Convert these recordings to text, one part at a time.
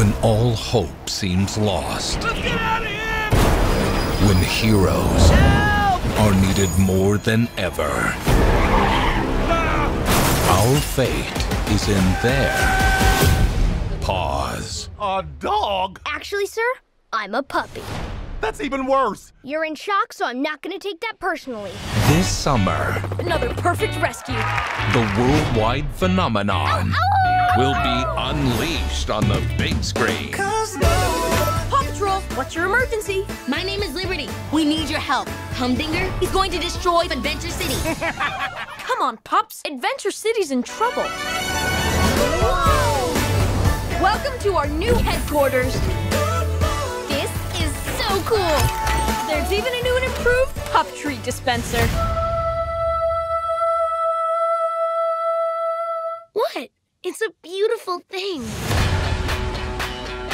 When all hope seems lost. When heroes are needed more than ever. Our fate is in their paws. A dog? Actually, sir, I'm a puppy. That's even worse. You're in shock, so I'm not gonna take that personally. This summer, Another perfect rescue. the worldwide phenomenon will be unleashed on the big screen. Paw Patrol, what's your emergency? My name is Liberty. We need your help. Humdinger, he's going to destroy Adventure City. Come on, Pups. Adventure City's in trouble. Welcome to our new headquarters. This is so cool. There's even a new and improved pup treat dispenser. What? It's a beautiful thing.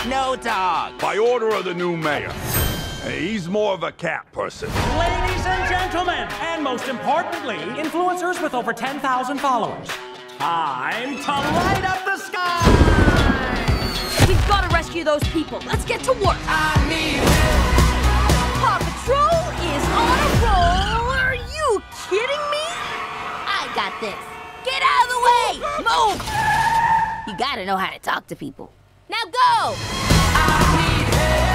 No dog. By order of the new mayor. He's more of a cat person. Ladies and gentlemen, and most importantly, influencers with over 10,000 followers. Time to light up the sky! We've got to rescue those people. Let's get to work. Paw got this. Get out of the way! Move! You gotta know how to talk to people. Now go!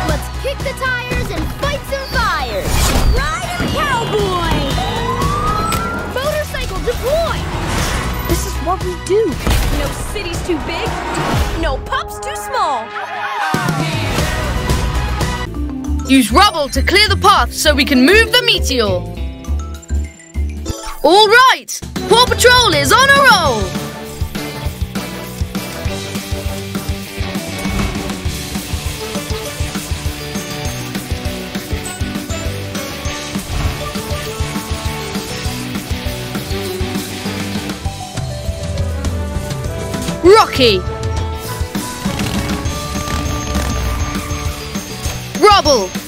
Let's kick the tires and fight some fires. Ride 'em, cowboy! Motorcycle deploy. This is what we do. No city's too big. No pups too small. Use rubble to clear the path so we can move the meteor. All right, Paw Patrol is on a roll. Rocky. Rubble.